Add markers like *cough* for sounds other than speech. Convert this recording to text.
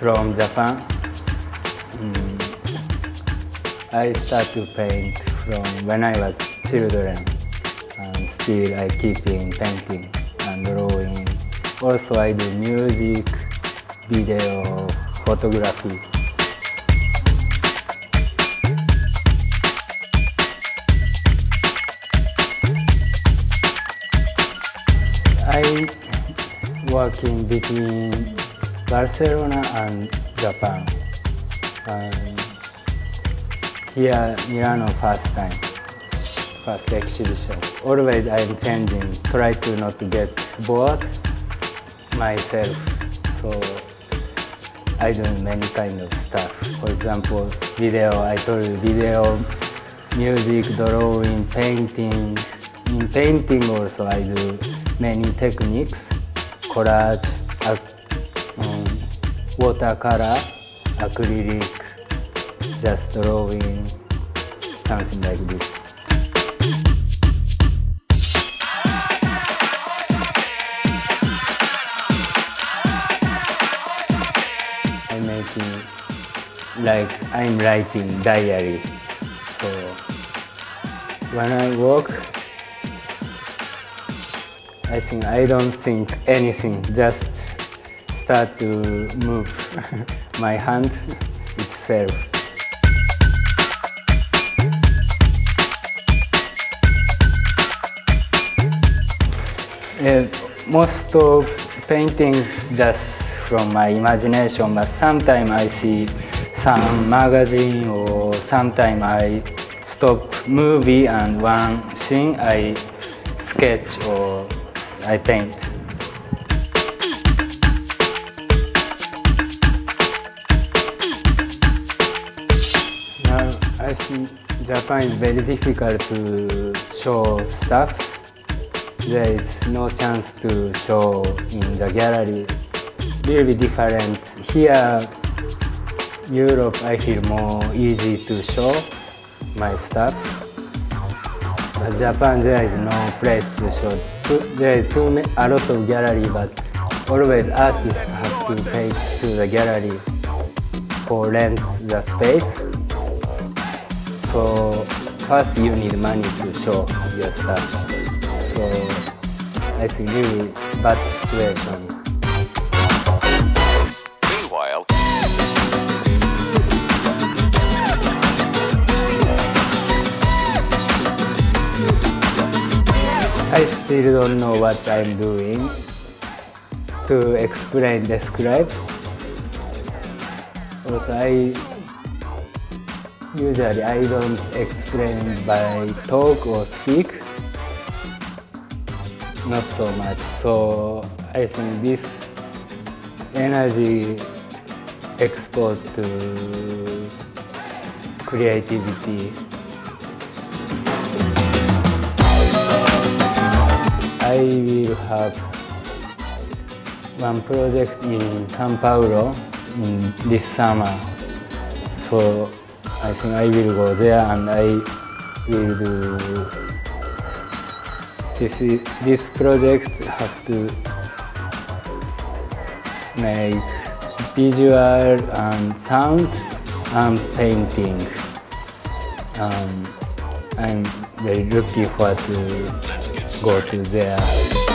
from Japan. Mm, I started to paint from when I was children and still I keep in painting and drawing. Also I do music, video, photography. I working between Barcelona and Japan. And here Milano first time, first exhibition. Always I'm changing, try to not get bored myself. So I do many kind of stuff. For example, video, I told you video, music, drawing, painting. In painting also I do many techniques, collage, um, watercolor, acrylic, just drawing, something like this. I'm making like I'm writing diary. So when I work, I think I don't think anything, just start to move *laughs* my hand itself. Uh, most of painting just from my imagination, but sometimes I see some magazine or sometimes I stop movie and one scene I sketch or I paint. Now I think Japan is very difficult to show stuff. There is no chance to show in the gallery. Really different. Here, Europe, I feel more easy to show my stuff. But Japan, there is no place to show. There is too many, a lot of gallery, but always artists have to pay to the gallery for rent the space. So first you need money to show your stuff. So I think really bad situation. I still don't know what I'm doing to explain, describe. Also, I usually I don't explain by talk or speak. Not so much. So I think this energy export to creativity I will have one project in Sao Paulo in this summer. So I think I will go there and I will do this. This project have to make visual and sound and painting. Um, I'm very looking forward to go to there.